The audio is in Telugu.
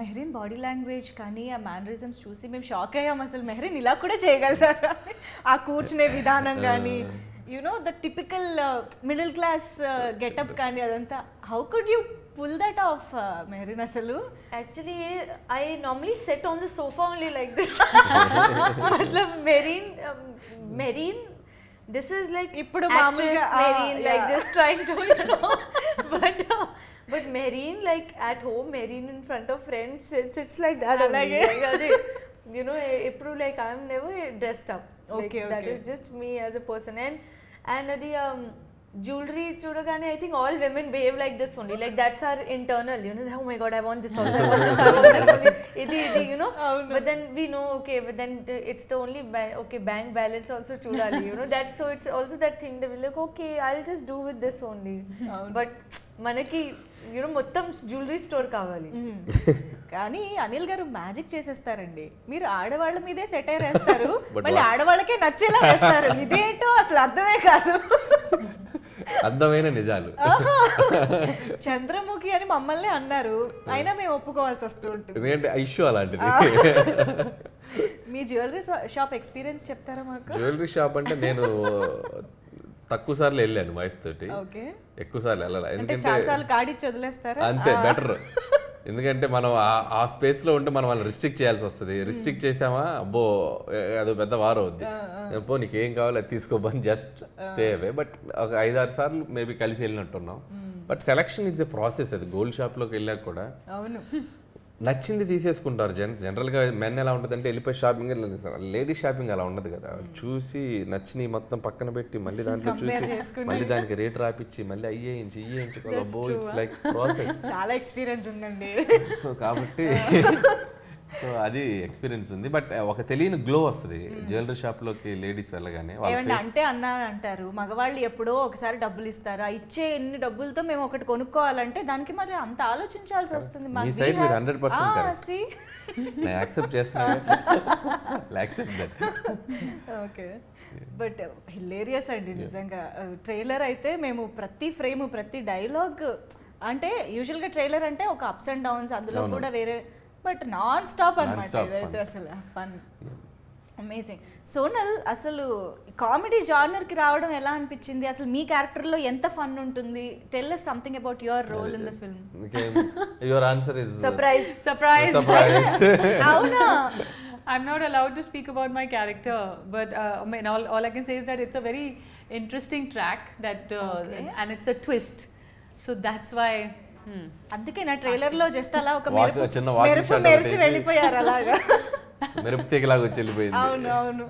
మెహరీన్ బాడీ లాంగ్వేజ్ కానీ ఆ మ్యానరిజమ్స్ చూసి మేము షాక్ అయ్యాం అసలు. మెహరీన్ ఇలా కూడా చేయగలుగుతారా? ఆ కూర్చునే విధానం కానీ you know the typical middle class getup కానీ అదంతా. How could you pull that off Mehreen అసలు? Actually I normally sit on the sofa only like this మతలబ్ Mehreen Mehreen this is like ఇప్పుడు మామూలుగా Mehreen like just trying to but But Marine, like at home, Marine in front of friends, it's, it's like that. Like, you know, April, like I'm never dressed up. Okay, like, okay. That is just me as a person. And and Adi, um, jewellery చూడగానే I think all women behave like this only like that's are internal you know my god I want this also ఇది ఇది you know but then we know okay but then it's the only okay bank balance also చూడాలి you know that so it's also that thing the will okay I just do with this only but మనకి యు నో మొత్తం జ్యువెలరీ స్టోర్ కావాలి. కానీ అనిల్ గారు మ్యాజిక్ చేసేస్తారండి. మీరు ఆడవాళ్ళ మీదే సెటైర్ వేస్తారు మళ్ళీ ఆడవాళ్ళకే నచ్చేలా వేస్తారు. ఇదేంటో అసలు అర్థమే కాదు. అర్థమైన నిజాలు. చంద్రముఖి అని మమ్మల్ని అన్నారు. అయినా మేము ఒప్పుకోవాల్సి వస్తూ ఉంటుంది. ఎందుకంటే ఇష్యూ అలాంటిది. మీ జ్యువెలరీ షాప్ ఎక్స్పీరియన్స్ చెప్తారా మాకు? జ్యువెలరీ షాప్ అంటే నేను తక్కువ సార్లు వెళ్ళాను వైఫ్ తోటి. ఓకే. ఎక్కువ సార్లు వెళ్ళాలి? ఎందుకంటే చాలా సార్లు కాడిచ్చి వదిలేస్తారా? అంతే బెటర్ ఎందుకంటే మనం ఆ- ఆ స్పేస్లో ఉంటే మనం వాళ్ళని రిస్ట్రిక్ట్ చేయాల్సి వస్తుంది. రిస్ట్రిక్ట్ చేసామా? అబ్బో అదో పెద్ద వారం అవుద్ది. పో నీకు ఏం కావాలో అది తీసుకోబని జస్ట్ స్టే అవే బట్ ఒక ఐదారు సార్లు మేబీ కలిసి వెళ్ళినట్టున్నాం. But selection it's a process అది గోల్డ్ షాప్లోకి వెళ్ళాక కూడా అవును. నచ్చింది తీసేసుకుంటారు జెంట్స్ జనరల్గా మెన్ ఎలా ఉంటుంది అంటే వెళ్ళిపోయి షాపింగ్ లేడీ షాపింగ్ అలా ఉండదు కదా. చూసి నచ్చినవి మొత్తం పక్కన పెట్టి మళ్ళీ దాంట్లో చూసి. మళ్ళీ దానికి రేట్ రాపిచ్చి మళ్ళీ అయ్యేయించి ఇయ్యేయించి బో ఇట్స్ లైక్ ప్రాసెస్ చాలా ఎక్స్పీరియన్స్ ఉందండి. సో కాబట్టి సో అది ఎక్స్పీరియన్స్ ఉంది. బట్ ఒక తెలియని గ్లో వస్తుంది. జ్యువెలరీ షాప్లోకి లేడీస్ వెళ్ళగానే అంటే అన్నా అంటారు మగవాళ్ళు ఎప్పుడో ఒకసారి డబ్బులు ఇస్తారు? ఆ ఇచ్చే ఎన్ని డబ్బులతో మేము ఒకటి కొనుక్కోవాలంటే దానికి మరి అంత ఆలోచించాల్సి వస్తుంది. మీ side మీరు 100% correct. నేను యాక్సెప్ట్ చేస్తున్నాను accept that okay but hilarious అండి నిజంగా. ట్రైలర్ అయితే మేము ప్రతి ఫ్రేమ్ ప్రతి డైలాగ్ అంటే యూజువల్గా ట్రైలర్ అంటే ఒక అప్స్ అండ్ డౌన్స్ అందులో కూడా వేరే బట్ నాన్ స్టాప్ అనమాట ఇదైతే. అసలు ఫన్ అమేజింగ్ సోనల్ అసలు కామెడీ జానర్కి రావడం ఎలా అనిపించింది అసలు మీ క్యారెక్టర్లో ఎంత ఫన్ ఉంటుంది tell us something about your role in the film your answer is Surprise. Surprise. Surprise అవునా I'm not allowed to speak about my character, but uh, I mean, all, all I can say is that it's a very interesting track that, uh, and it's a twist. So that's why. అందుకే నా ట్రైలర్లో జస్ట్ అలా ఒక చిన్న మెరుపు మెరిసి. వెళ్ళిపోయారు అలాగా. మెరుపు తీగలాగా వచ్చి వెళ్ళిపోయింది. అవును అవును.